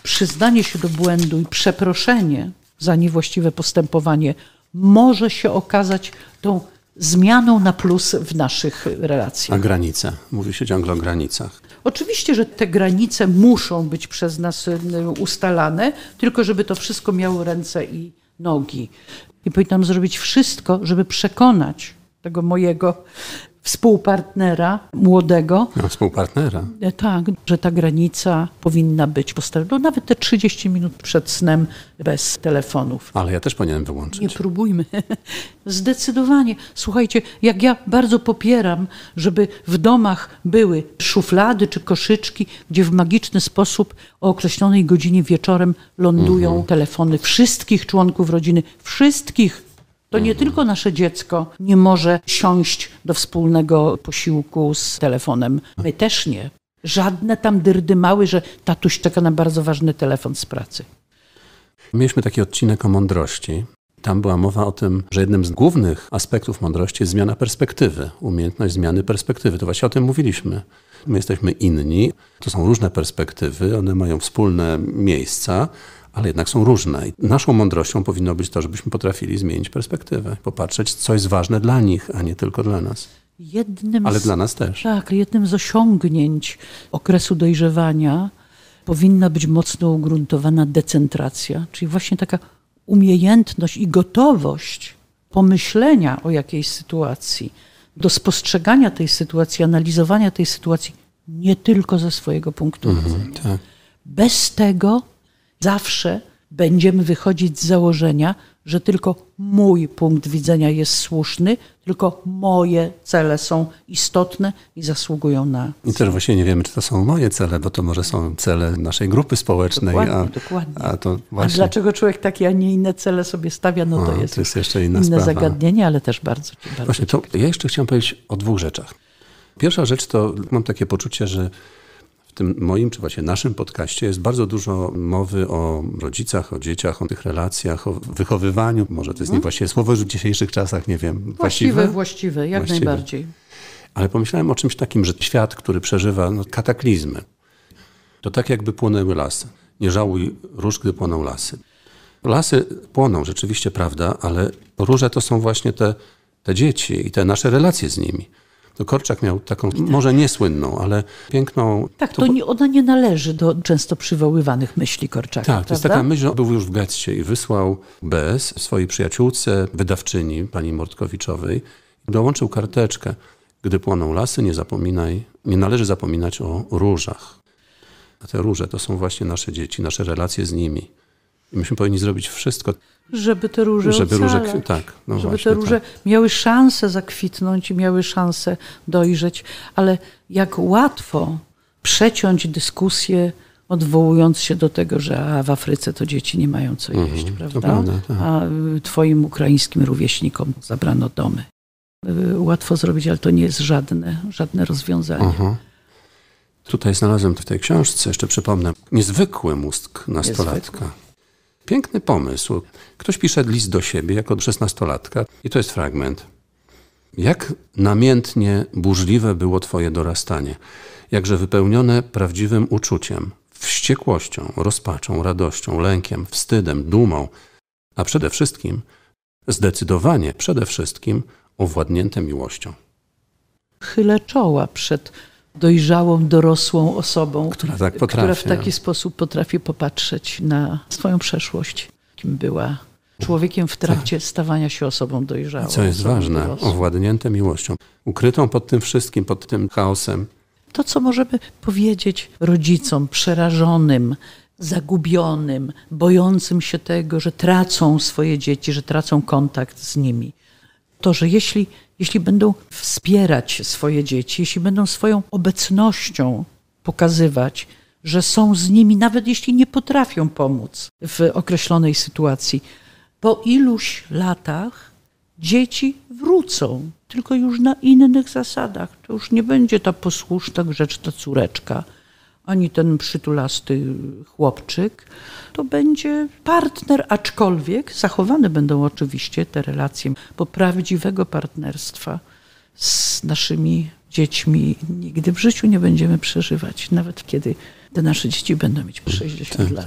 Przyznanie się do błędu i przeproszenie za niewłaściwe postępowanie może się okazać tą zmianą na plus w naszych relacjach. A granice? Mówi się ciągle o granicach. Oczywiście, że te granice muszą być przez nas y, ustalane, tylko żeby to wszystko miało ręce i nogi. I powinnam zrobić wszystko, żeby przekonać tego mojego współpartnera młodego, A współpartnera. e, tak, że ta granica powinna być postawiona. No, nawet te 30 minut przed snem bez telefonów. Ale ja też powinienem wyłączyć. Nie próbujmy. Zdecydowanie. Słuchajcie, jak ja bardzo popieram, żeby w domach były szuflady czy koszyczki, gdzie w magiczny sposób o określonej godzinie wieczorem lądują telefony wszystkich członków rodziny. Wszystkich. To nie tylko nasze dziecko nie może siąść do wspólnego posiłku z telefonem. My też nie. Żadne tam dyrdymały, że tatuś czeka na bardzo ważny telefon z pracy. Mieliśmy taki odcinek o mądrości. Tam była mowa o tym, że jednym z głównych aspektów mądrości jest zmiana perspektywy, umiejętność zmiany perspektywy. To właśnie o tym mówiliśmy. My jesteśmy inni, to są różne perspektywy, one mają wspólne miejsca, ale jednak są różne. I naszą mądrością powinno być to, żebyśmy potrafili zmienić perspektywę, popatrzeć, co jest ważne dla nich, a nie tylko dla nas. jednym Ale z, dla nas też. Tak, jednym z osiągnięć okresu dojrzewania powinna być mocno ugruntowana decentracja, czyli właśnie taka umiejętność i gotowość pomyślenia o jakiejś sytuacji, do spostrzegania tej sytuacji, analizowania tej sytuacji nie tylko ze swojego punktu widzenia. Tak. Bez tego zawsze będziemy wychodzić z założenia, że tylko mój punkt widzenia jest słuszny, tylko moje cele są istotne i zasługują na. I też właśnie nie wiemy, czy to są moje cele, bo to może są cele naszej grupy społecznej. Dokładnie, a, dokładnie. a to A właśnie. dlaczego człowiek takie, a nie inne cele sobie stawia, no to A, jest, to jest jeszcze inna inne sprawa. zagadnienie, ale też bardzo, bardzo Właśnie to ja jeszcze chciałem powiedzieć o dwóch rzeczach. Pierwsza rzecz to mam takie poczucie, że tym moim, czy właśnie naszym podcaście jest bardzo dużo mowy o rodzicach, o dzieciach, o tych relacjach, o wychowywaniu. Może to jest niewłaściwe słowo w dzisiejszych czasach, nie wiem. Właściwe, właściwe? właściwe, jak Właściwe. najbardziej. Ale pomyślałem o czymś takim, że świat, który przeżywa no, kataklizmy, to tak jakby płonęły lasy. Nie żałuj róż, gdy płoną lasy. Lasy płoną, rzeczywiście prawda, ale róże to są właśnie te, te dzieci i te nasze relacje z nimi. To Korczak miał taką, może niesłynną, ale piękną... Tak, to nie, ona nie należy do często przywoływanych myśli Korczaka. Tak, to jest prawda? taka myśl, że był już w getcie i wysłał bez swojej przyjaciółce, wydawczyni, pani Mortkowiczowej, dołączył karteczkę. Gdy płoną lasy, nie zapominaj, nie należy zapominać o różach. A te róże to są właśnie nasze dzieci, nasze relacje z nimi. I myśmy powinni zrobić wszystko, Żeby te róże żeby róże... ocalać. Tak, no żeby właśnie, te róże tak. miały szansę zakwitnąć i miały szansę dojrzeć, ale jak łatwo przeciąć dyskusję, odwołując się do tego, że a w Afryce to dzieci nie mają co jeść, prawda? Mhm, prawda, tak. A y, twoim ukraińskim rówieśnikom zabrano domy. Y, Łatwo zrobić, ale to nie jest żadne, żadne rozwiązanie. Aha. Tutaj znalazłem w tej książce, jeszcze przypomnę, niezwykły mózg nastolatka. Piękny pomysł. Ktoś pisze list do siebie jako szesnastolatka i to jest fragment. Jak namiętnie burzliwe było twoje dorastanie, jakże wypełnione prawdziwym uczuciem, wściekłością, rozpaczą, radością, lękiem, wstydem, dumą, a przede wszystkim, zdecydowanie przede wszystkim, owładnięte miłością. Chylę czoła przed dojrzałą, dorosłą osobą, Która tak która w potrafi. taki sposób potrafi popatrzeć na swoją przeszłość, kim była człowiekiem w trakcie stawania się osobą dojrzałą. I co jest ważne, dorosłą. owładnięte miłością, ukrytą pod tym wszystkim, pod tym chaosem. To, co możemy powiedzieć rodzicom przerażonym, zagubionym, bojącym się tego, że tracą swoje dzieci, że tracą kontakt z nimi. To, że jeśli, jeśli będą wspierać swoje dzieci, jeśli będą swoją obecnością pokazywać, że są z nimi, nawet jeśli nie potrafią pomóc w określonej sytuacji, po iluś latach dzieci wrócą, tylko już na innych zasadach. To już nie będzie ta posłuszna, grzeczna córeczka, ani ten przytulasty chłopczyk. To będzie partner, aczkolwiek zachowane będą oczywiście te relacje, bo prawdziwego partnerstwa z naszymi dziećmi nigdy w życiu nie będziemy przeżywać, nawet kiedy te nasze dzieci będą mieć po 60 lat.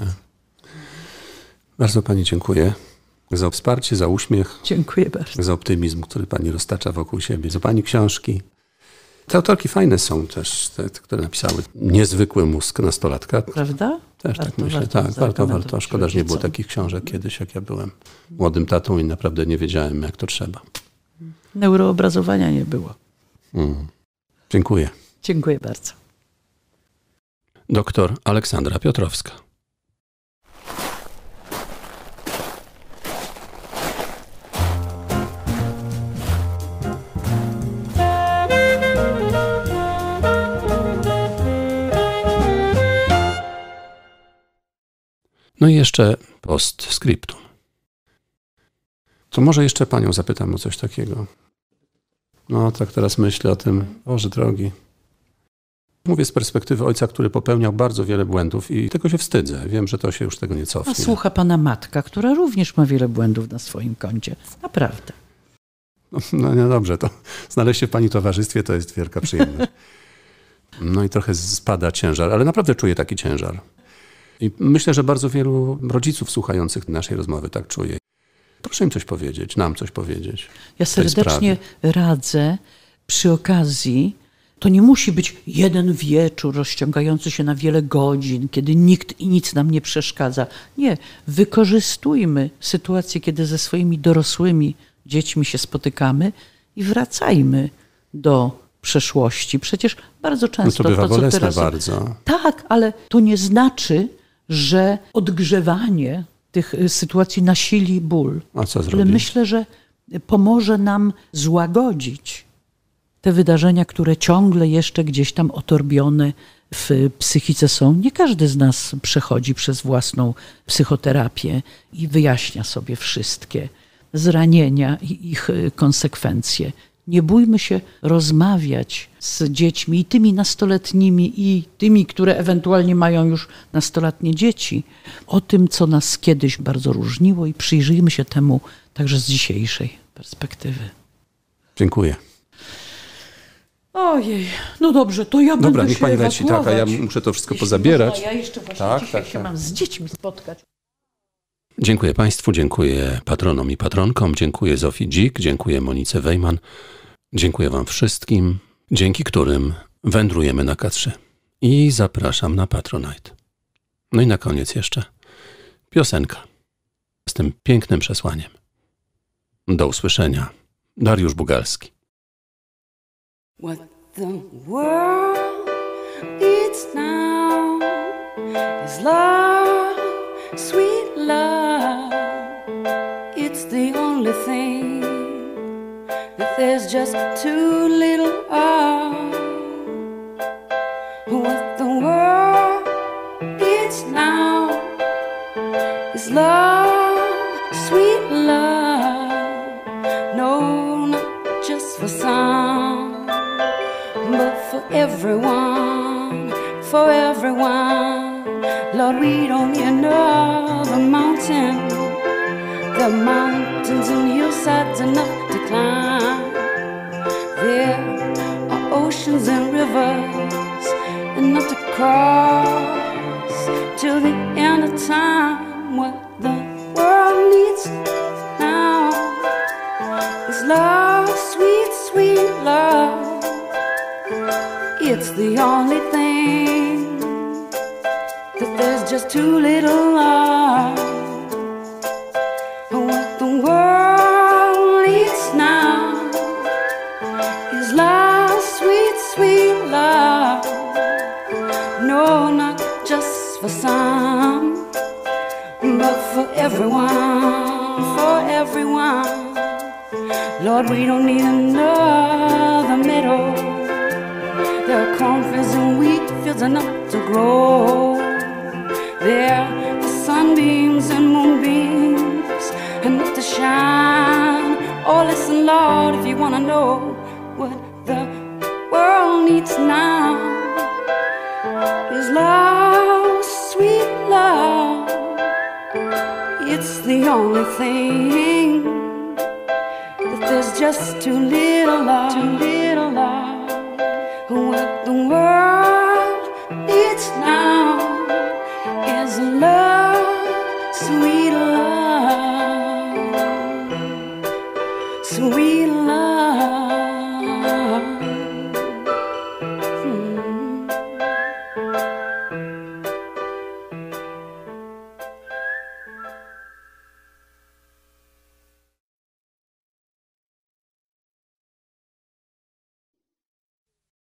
Bardzo Pani dziękuję za wsparcie, za uśmiech, Dziękuję bardzo. za optymizm, który Pani roztacza wokół siebie, za Pani książki. Te autorki fajne są też, te, te które napisały. Niezwykły mózg nastolatka. Prawda? Też tak Warto- myślę, warto tak, warto, warto. zarekomendować Szkoda, że nie było takich książek kiedyś, jak ja byłem młodym tatą i naprawdę nie wiedziałem, jak to trzeba. Neuroobrazowania nie było. Mm. Dziękuję. Dziękuję bardzo. Doktor Aleksandra Piotrowska. No i jeszcze postscriptum. To może jeszcze panią zapytam o coś takiego. No, tak teraz myślę o tym. Boże drogi. Mówię z perspektywy ojca, który popełniał bardzo wiele błędów i tego się wstydzę. Wiem, że to się już tego nie A cofnie. słucha pana matka, która również ma wiele błędów na swoim koncie. Naprawdę. No, no, no dobrze, to znaleźć się w pani towarzystwie to jest wielka przyjemność. No i trochę spada ciężar, ale naprawdę czuję taki ciężar. I myślę, że bardzo wielu rodziców słuchających naszej rozmowy tak czuje. Proszę im coś powiedzieć, nam coś powiedzieć. Ja serdecznie radzę przy okazji to nie musi być jeden wieczór rozciągający się na wiele godzin, kiedy nikt i nic nam nie przeszkadza. Nie, wykorzystujmy sytuację, kiedy ze swoimi dorosłymi dziećmi się spotykamy i wracajmy do przeszłości. Przecież bardzo często no to, bywa to, co teraz. bardzo. Tak, ale to nie znaczy, że odgrzewanie tych y, sytuacji nasili ból. A co Ale zrobić? myślę, że pomoże nam złagodzić te wydarzenia, które ciągle jeszcze gdzieś tam otorbione w psychice są. Nie każdy z nas przechodzi przez własną psychoterapię i wyjaśnia sobie wszystkie zranienia i ich y, konsekwencje. Nie bójmy się rozmawiać z dziećmi i tymi nastoletnimi, i tymi, które ewentualnie mają już nastolatnie dzieci, o tym, co nas kiedyś bardzo różniło, i przyjrzyjmy się temu także z dzisiejszej perspektywy. Dziękuję. Ojej, no dobrze, to ja Dobra, będę niech się pani leci, tak, a ja muszę to wszystko Jeśli pozabierać. Można, ja jeszcze właśnie Tak, dzisiaj tak, się tak. mam z dziećmi spotkać. Dziękuję Państwu, dziękuję patronom i patronkom, dziękuję Zofii Dzik, dziękuję Monice Wejman, dziękuję Wam wszystkim, dzięki którym wędrujemy na K3. I zapraszam na Patronite. No i na koniec jeszcze piosenka z tym pięknym przesłaniem. Do usłyszenia. Dariusz Bugalski. What the world needs now is love, sweet love. It's the only thing that there's just too little of. What the world needs now is love, sweet love. No, not just for some but for everyone, for everyone. Lord, we don't need another mountain. The mountains and hillsides enough to climb. There are oceans and rivers enough to cross till the end of time. What the world needs now is love, sweet, sweet love. It's the only thing that there's just too little of. Everyone, for everyone. Lord, we don't need another. There are cornfields and wheat fields enough to grow. There are sunbeams and moonbeams enough to shine. Oh, listen, Lord, if you want to know what the world needs now is love, the only thing that there's just too little of. Too little of what the world needs now is love, sweet love, sweet.